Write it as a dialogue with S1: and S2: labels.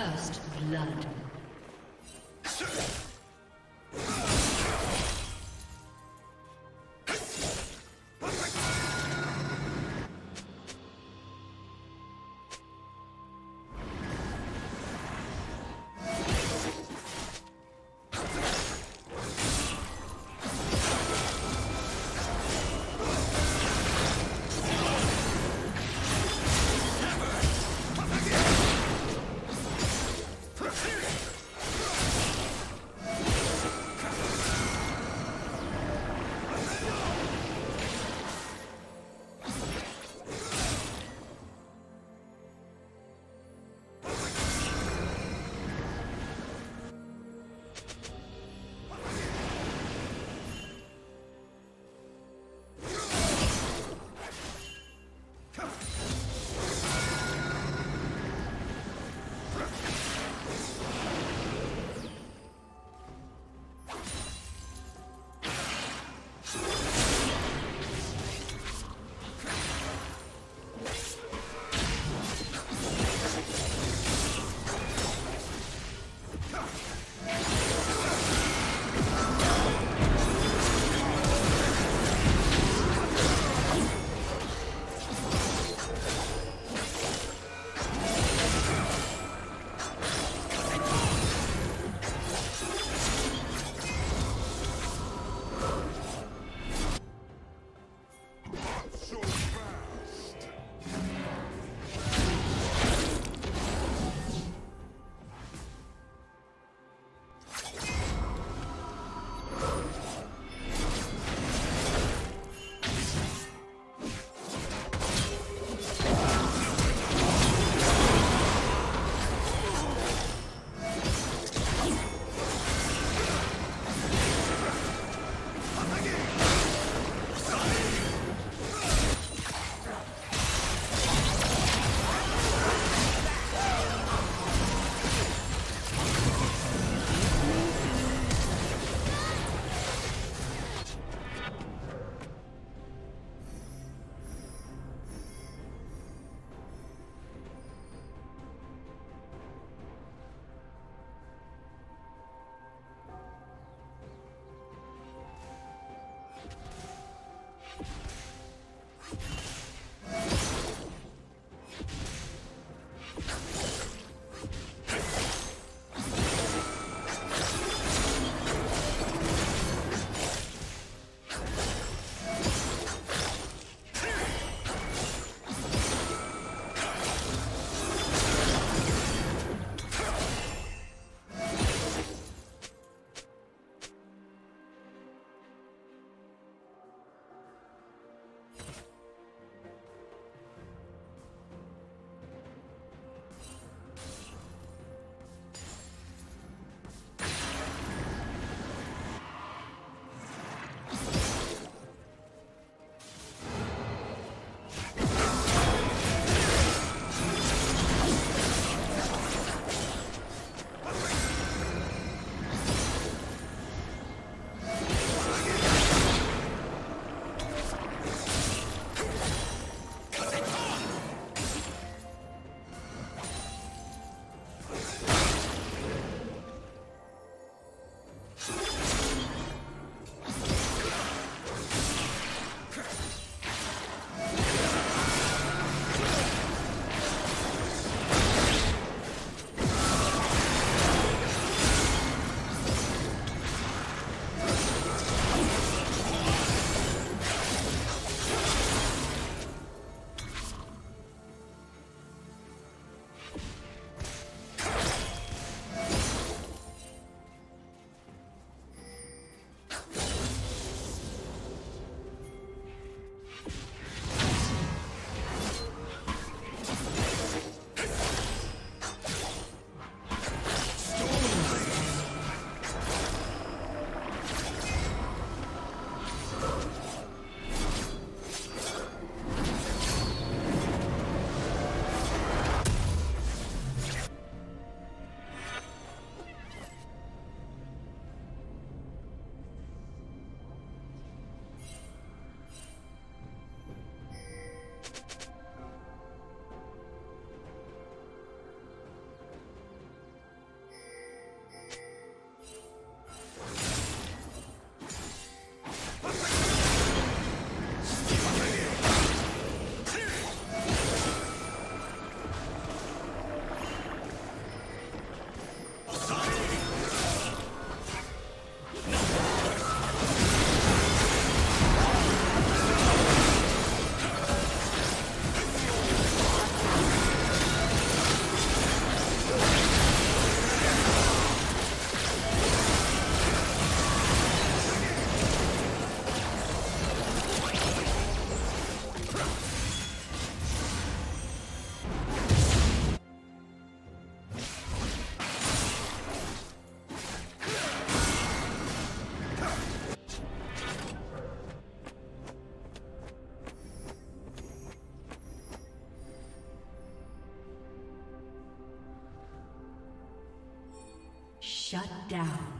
S1: First blood. Shut down.